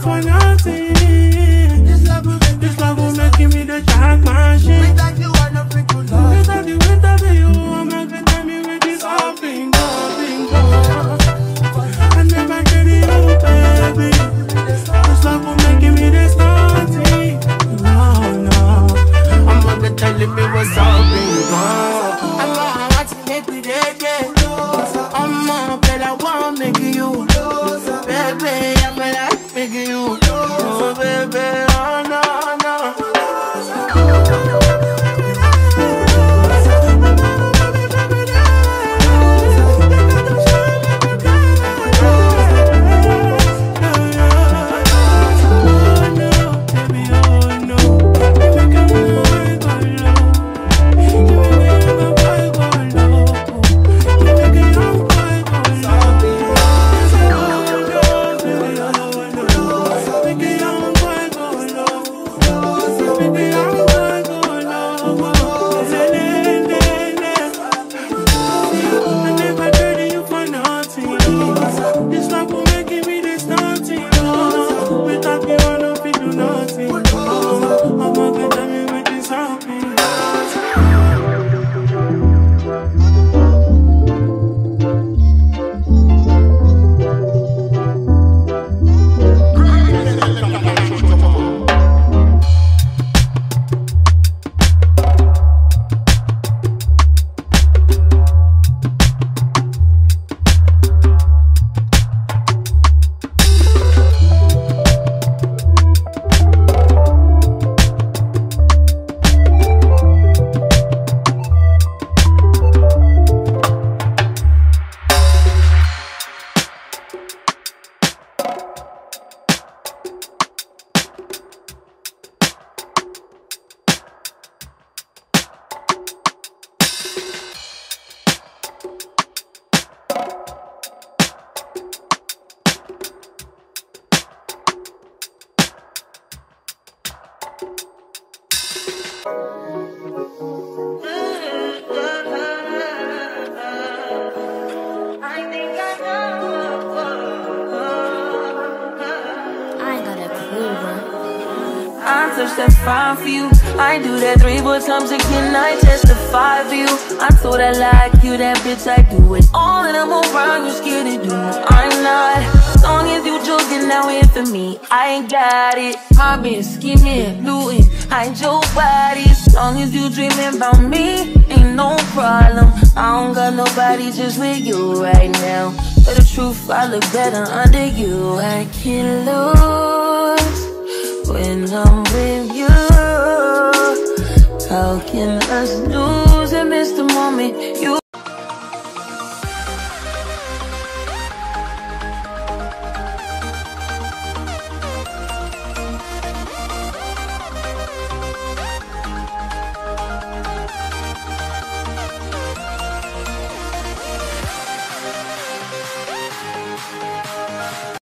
find Oh. Touch that fine for you. I do that three, four times again. I testify for you. I told I like you, that bitch. I do it all, and I'm around. You scared to do? I'm not. As long as you joking, now in for me. I ain't got it. Mobbing, scheming, looting. I ain't your body. As long as you dreaming about me, ain't no problem. I don't got nobody just with you right now. But the truth, I look better under you. I can't lose when I'm with you. How can us lose and miss the moment you?